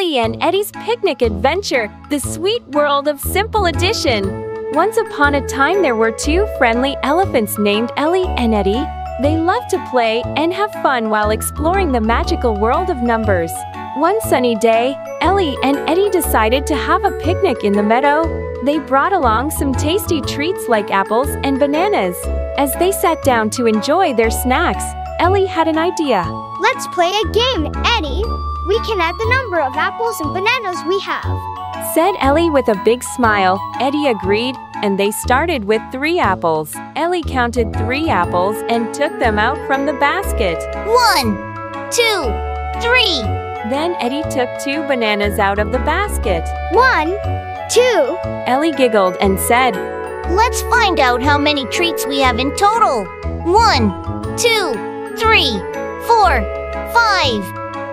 Ellie and Eddie's picnic adventure, the sweet world of Simple Addition. Once upon a time, there were two friendly elephants named Ellie and Eddie. They loved to play and have fun while exploring the magical world of numbers. One sunny day, Ellie and Eddie decided to have a picnic in the meadow. They brought along some tasty treats like apples and bananas. As they sat down to enjoy their snacks, Ellie had an idea. Let's play a game, Eddie. We can add the number of apples and bananas we have. Said Ellie with a big smile. Eddie agreed, and they started with three apples. Ellie counted three apples and took them out from the basket. One, two, three. Then Eddie took two bananas out of the basket. One, two. Ellie giggled and said, Let's find out how many treats we have in total. One, two, three, five.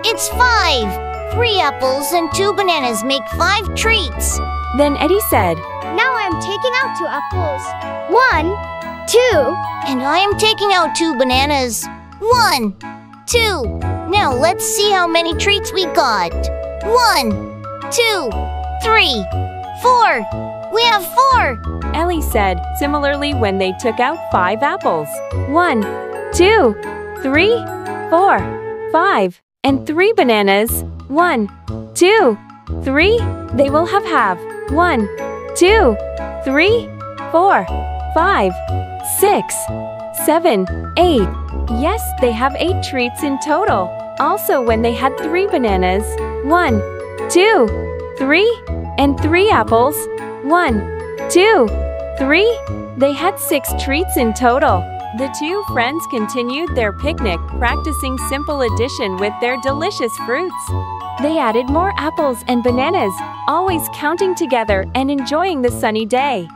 It's five. Three apples and two bananas make five treats. Then Eddie said, Now I am taking out two apples. One, two. And I am taking out two bananas. One, two. Now let's see how many treats we got. One, two, three, four. We have four. Ellie said, similarly when they took out five apples. One, two, three, four, five, and three bananas. One, two, three. They will have have. One, two, three, four, five, six, seven, eight. Yes, they have eight treats in total. Also, when they had three bananas. One, two, three, and three apples. One, two, three. They had six treats in total. The two friends continued their picnic, practicing simple addition with their delicious fruits. They added more apples and bananas, always counting together and enjoying the sunny day.